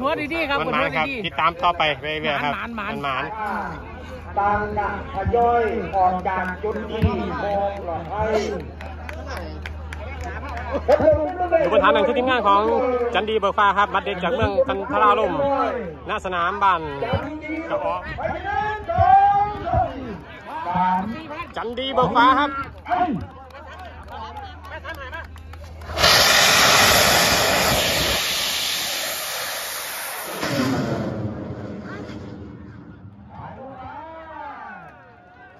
หัวดีๆครับมันเปิดหมาหันวครับดีติดตามต่อไปเรื่อยๆครับหมานหมานหมานต่างกะทยอยออกจากจุดที่มองปลอดภัยอยู่บนฐานหนึ่งที่ทีมงานของจันดีเบิกฟ้าครับบัดเด็ดจากเมืองกันทราลมหน้าสนามบ้านกระออกไปเดินโดนสามจันดีเบิกฟ้าครับ เอ้ย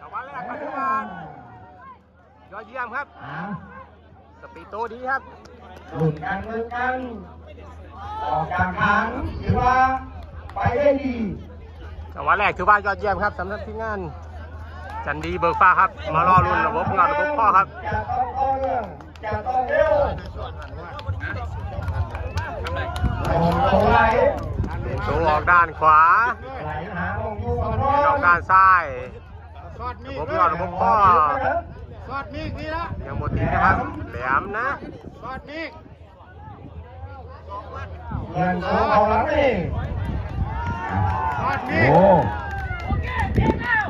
ชาวบ้านแรกปัจจุบันย อดเยี่ยมครับอะสปีดโตดีครับหลุดกันหลุดกัน ออกจากทางถือว่าไปได้ดีชาวบ้านแรกถือว่ายอดเยี่ยมครับสำหรับทีมงาน จันดีเบิกฟ้าครับ มารอรุ่นระบบงานระบบพ่อครับจะต้องเอาเรื่องจะต้องเร็วโอ้ไหลตัวออกด้านขวาไหลหาของยูของเป็นออกด้านซ้ายระบบงานระบบพ่อ สอดมีนี่ละยังหมดทีนะครับแหลมนะสอดมีเงินของเขาหลังนี่สอดมีโอ้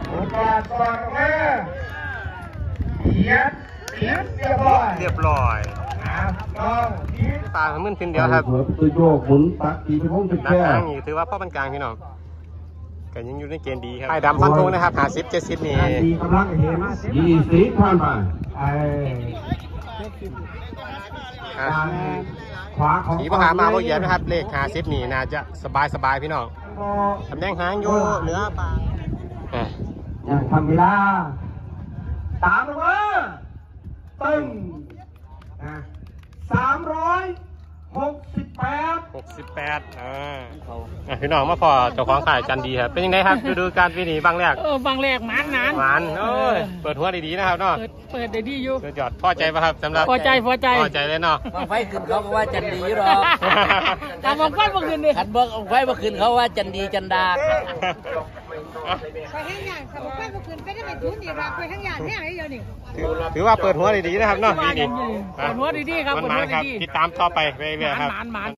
โอกาสสอดแม่เสียดเสียดเรียบร้อยเรียบร้อยอะลองคิดตาขึ้นขึ้นเดียวครับเผื่อตัวโยกหมุนตักอีกที่ผมจะนักแค่ทางนี่ถือว่าพ่อปันกลางพี่น้อง ก็ยังอยู่ในเกณฑ์ดีครับไอ้ดำฟันธงนะครับหาสิบเจ็ดสิบนี่ดีกำลังเห็นยี่สิบผ่านไปไอ้อะทางขวาของสีมหามาโบเหยียบนะครับ เลขหาสิบนี่น่าจะสบายสบายพี่น้องตำแหน่งหางอยู่เหนือปากอะยังทำเวลาตามลงมาตึงสามร้อยหกสิบแปด หกสิบแปดอ่าอะพี่น้องมาพอเจ้าของขายจันดีครับ เป็นยังไงครับ ดูดูการปีนี้บางแรกๆเออบางแรกหมานนานหวานโอ้ยเปิดหัวดีๆนะครับเนาะเปิดเปิดได้ดีอยู่สุดยอดพอใจป่ะครับสำหรับพอใจพอใจพอใจเลยเนาะบังไฟขึ้นเขาก็ว่าจันดีอยู่หรอกตามบอกว่าเมื่อคืนดิขันเบิกบังไฟมาขึ้นเขาว่าจันดีจันดาไปทั้งอย่างสมมติไปเมื่อคืนไปได้ไปทุนอีกละไปทั้งอย่างแห้งไอ้เดียวนี่ถือว่าเปิดหัวดีๆนะครับเนาะปีนี้เปิดหัวดีๆครับมันเปิดมาหัวครับดีๆติดตามต่อไปเรื่อยๆครับหมานหมานหมาน